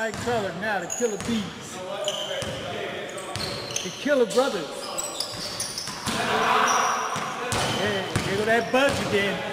Right color now, the killer bees. The killer brothers. Yeah, there go that buzz again.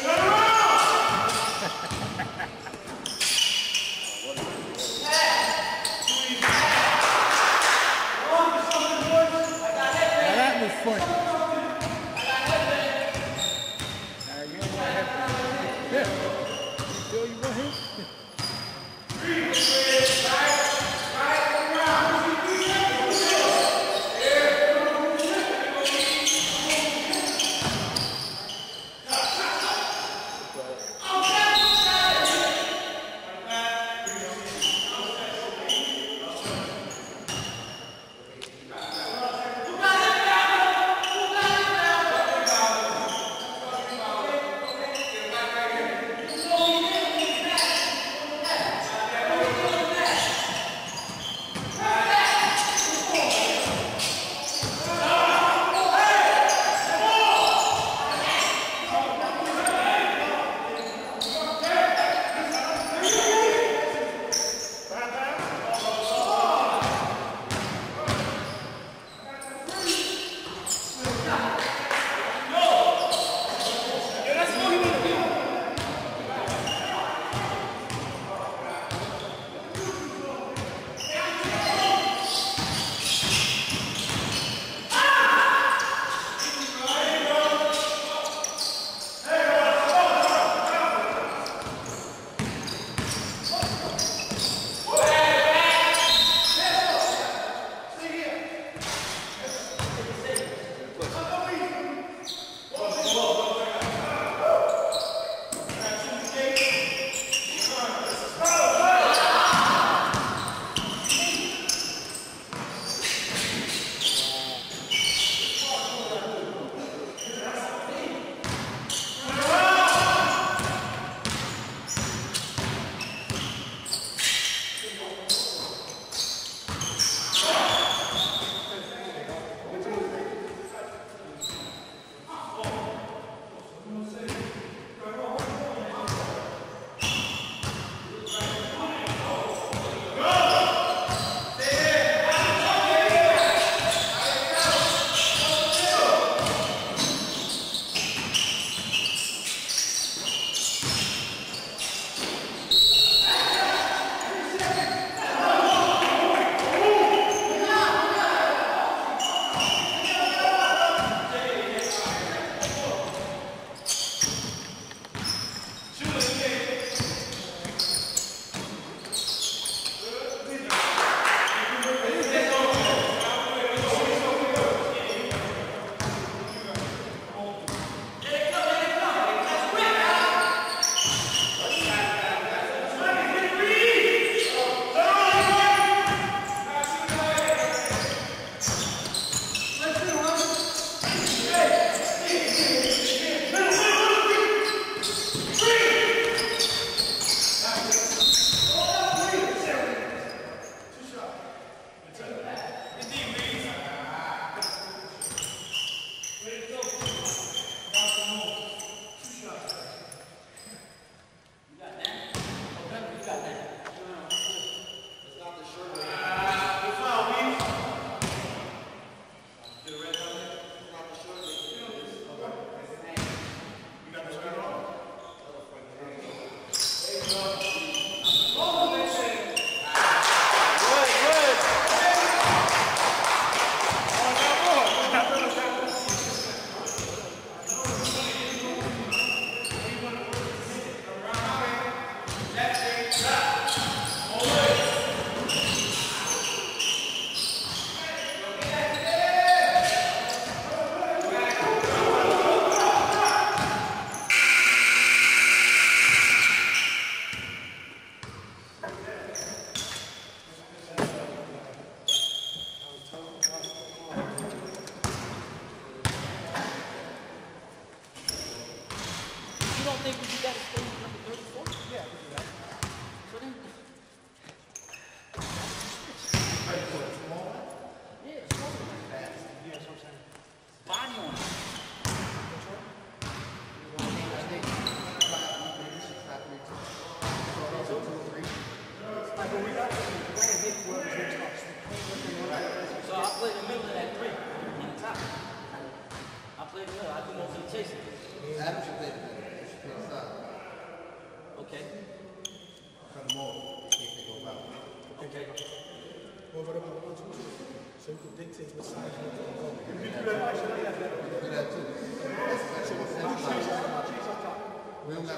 Come on!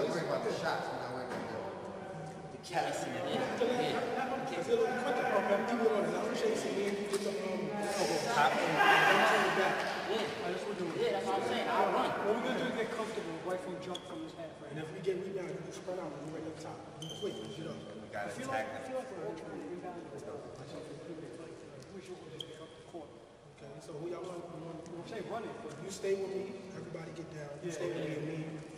was about the shots when I went to the chassis. Yeah, that's what I'm saying. I run. What we're gonna do is get comfortable. White foot jump from his half right. And if we get rebounded, we spread out and we're right up top. Wait, you know. We gotta attack I feel like we're all trying to rebound. We should just get up the court. Okay, so who y'all want? You want to run it, you stay with me. Everybody get down. You yeah, stay with yeah, me. Yeah.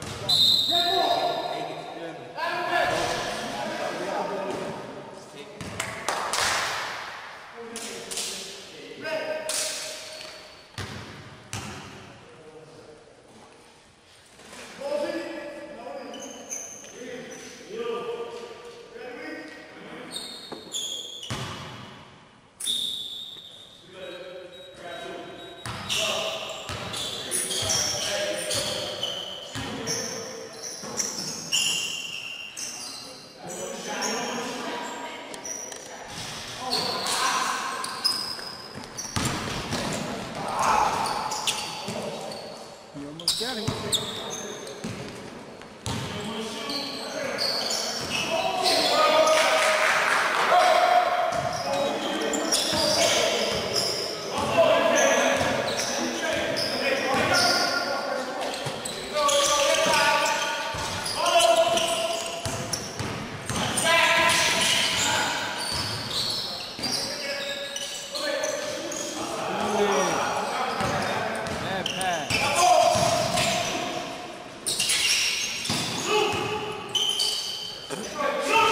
Stop. Go!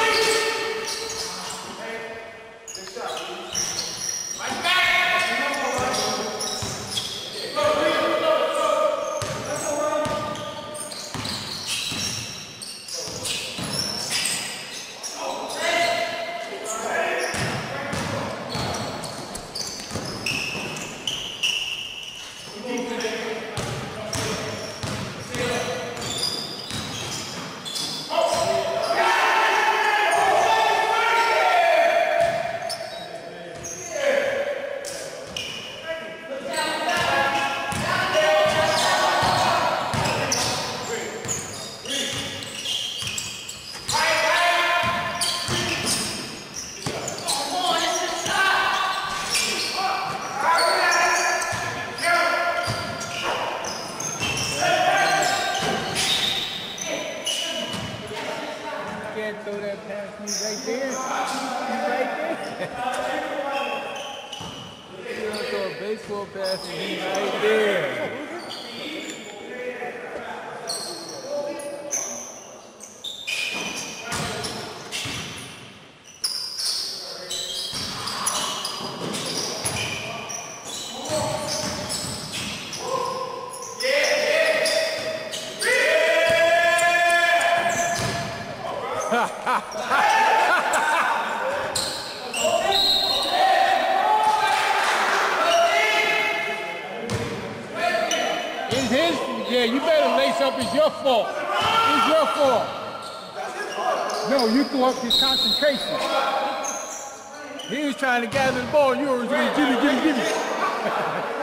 He was trying to gather the ball, and you were just gimme, gimme, gimme.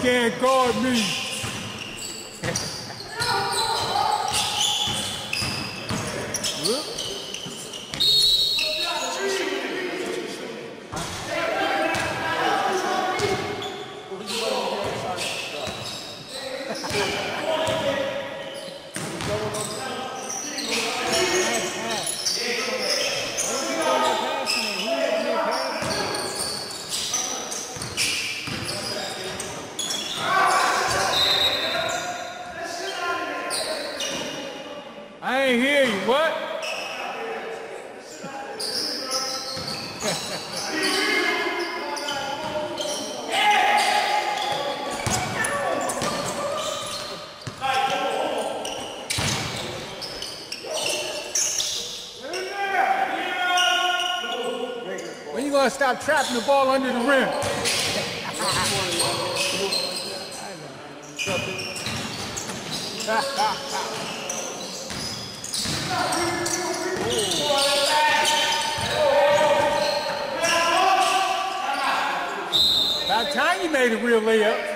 can't guard me. trapping the ball under the rim. About time you made a real layup.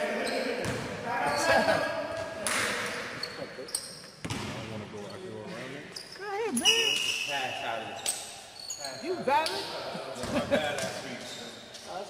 You valid?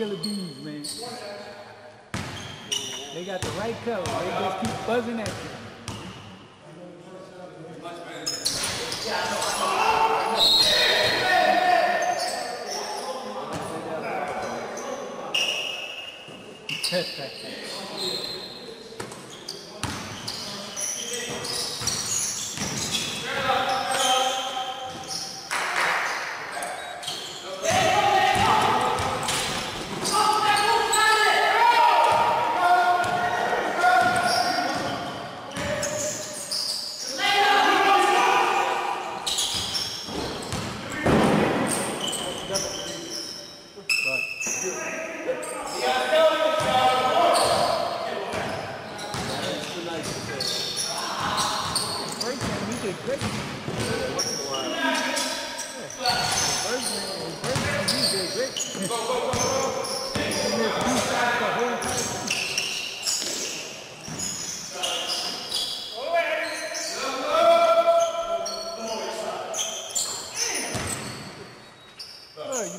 killer bees, man. They got the right color. They just keep buzzing at you.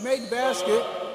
Made the basket.